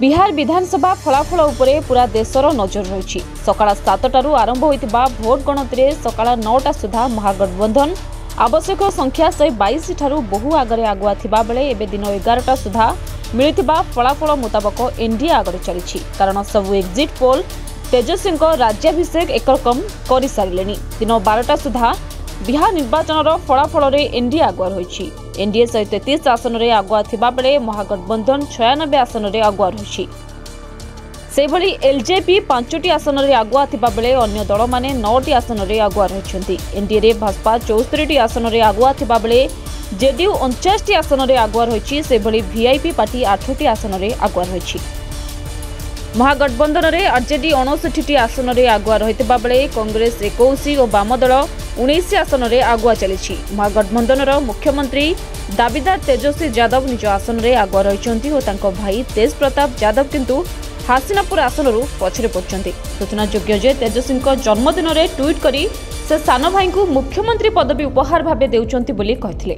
ବିହାର ବିଧାନସଭା ଫଳାଫଳ ଉପରେ ପୁରା ଦେଶର ନଜର ରହିଛି ସକାଳ ସାତଟାରୁ ଆରମ୍ଭ ହୋଇଥିବା ଭୋଟ ଗଣତିରେ ସକାଳ ନଅଟା ସୁଦ୍ଧା ମହାଗଠବନ୍ଧନ ଆବଶ୍ୟକ ସଂଖ୍ୟା ଶହେ ବାଇଶ ଠାରୁ ବହୁ ଆଗରେ ଆଗୁଆ ଥିବାବେଳେ ଏବେ ଦିନ ଏଗାରଟା ସୁଦ୍ଧା ମିଳିଥିବା ଫଳାଫଳ ମୁତାବକ ଏନ୍ଡିଏ ଆଗରେ ଚାଲିଛି କାରଣ ସବୁ ଏକ୍ଜିଟ୍ ପୋଲ୍ ତେଜସ୍ୱୀଙ୍କ ରାଜ୍ୟାଭିଷେକ ଏକରକମ କରିସାରିଲେଣି ଦିନ ବାରଟା ସୁଦ୍ଧା ବିହାର ନିର୍ବାଚନର ଫଳାଫଳରେ ଏନ୍ଡିଏ ଆଗୁଆ ରହିଛି। ଏନ୍ଡିଏ ଶହେ ତେତିଶ ଆସନରେ ଆଗୁଆ ଥିବାବେଳେ ମହାଗଠବନ୍ଧନ ଛୟାନବେ ଆସନରେ ଆଗୁଆ ରହିଛି। ସେହିଭଳି ଏଲ୍ଜେପି ପାଞ୍ଚଟି ଆସନରେ ଆଗୁଆ ଥିବାବେଳେ ଅନ୍ୟ ଦଳମାନେ ନଅଟି ଆସନରେ ଆଗୁଆ ରହିଛନ୍ତି। ଏନ୍ଡିଏରେ ଭାଜପା ଚଉସ୍ତରୀଟି ଆସନରେ ଆଗୁଆ ଥିବାବେଳେ ଜେଡିୟୁ ଅଣଚାଶଟି ଆସନରେ ଆଗୁଆ ରହିଛି। ସେହିଭଳି ଭିଆଇପି ପାର୍ଟି ଆଠଟି ଆସନରେ ଆଗୁଆ ରହିଛି। ମହାଗଠବନ୍ଧନରେ ଆର୍ଜେଡି ଅଣଷଠିଟି ଆସନରେ ଆଗୁଆ ରହିଥିବା ବେଳେ କଂଗ୍ରେସ ଏକୋଇଶ ଓ ବାମ ଦଳ ଉଣେଇଶ ଆସନରେ ଆଗୁଆ ଚାଲିଛି। ମହାଗଠବନ୍ଧନର ମୁଖ୍ୟମନ୍ତ୍ରୀ ଦାବିଦାର ତେଜସ୍ୱୀ ଯାଦବ ନିଜ ଆସନରେ ଆଗୁଆ ରହିଛନ୍ତି ଓ ତାଙ୍କ ଭାଇ ତେଜ ପ୍ରତାପ ଯାଦବ କିନ୍ତୁ ହାସିନାପୁର ଆସନରୁ ପଛରେ ପଡ଼ିଛନ୍ତି। ସୂଚନାଯୋଗ୍ୟ ଯେ ତେଜସ୍ୱୀଙ୍କ ଜନ୍ମଦିନରେ ଟ୍ୱିଟ୍ କରି ସେ ସାନ ଭାଇଙ୍କୁ ମୁଖ୍ୟମନ୍ତ୍ରୀ ପଦବୀ ଉପହାର ଭାବେ ଦେଉଛନ୍ତି ବୋଲି କହିଥିଲେ।